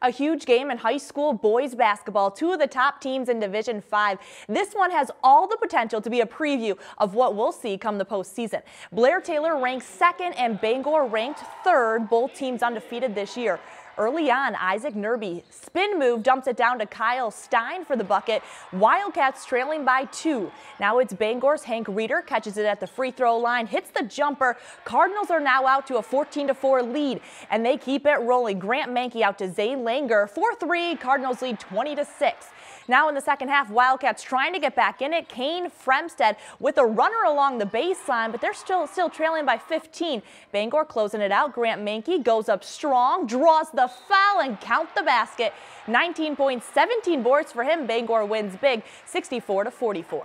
A huge game in high school boys basketball, two of the top teams in Division 5. This one has all the potential to be a preview of what we'll see come the postseason. Blair Taylor ranks second and Bangor ranked third, both teams undefeated this year. Early on, Isaac Nerby spin move dumps it down to Kyle Stein for the bucket. Wildcats trailing by two. Now it's Bangor's Hank Reeder catches it at the free throw line, hits the jumper. Cardinals are now out to a 14 4 lead, and they keep it rolling. Grant Mankey out to Zay Langer. 4-3, Cardinals lead 20 6. Now in the second half, Wildcats trying to get back in it. Kane Fremstead with a runner along the baseline, but they're still still trailing by 15. Bangor closing it out. Grant Mankey goes up strong, draws the foul, and count the basket. 19 points, 17 boards for him. Bangor wins big, 64 to 44.